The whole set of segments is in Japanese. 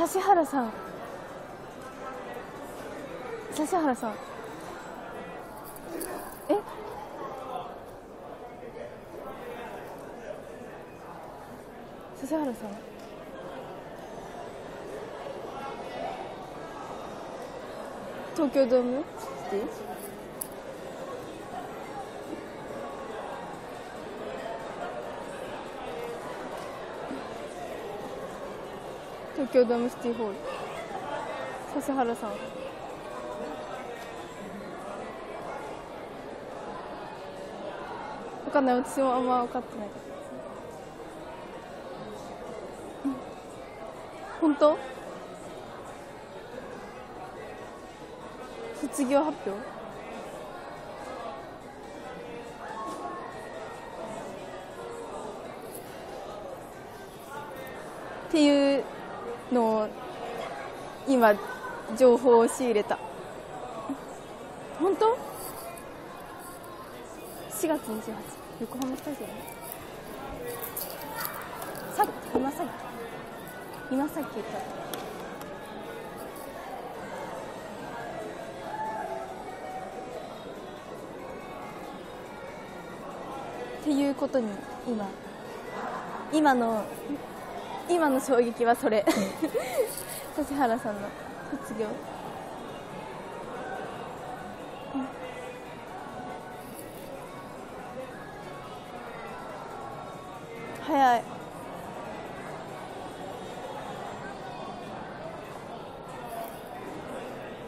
指原さん。指原さん。え？指原さん。東京ドーム？シティ東京ドームシティホール。指原さん。分かんない。私もあんま分かってない。本当？卒業発表？っていうの今情報を仕入れた。本当 ?4 月28日横浜スタジアムさっき今さっき今さっき言った。っていうことに今今の今の衝撃はそれ。指原さんの卒業。早い。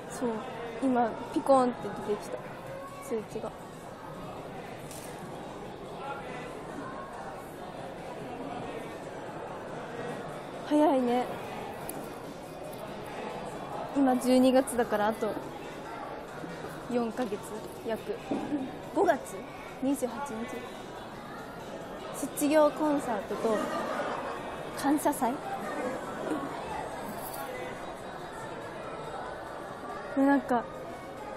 そう。今ピコーンって出てきた。数値が。早いね。今12月だからあと4ヶ月約。5月？28日。卒業コンサートと感謝祭？もうなんか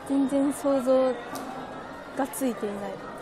全然想像がついていない。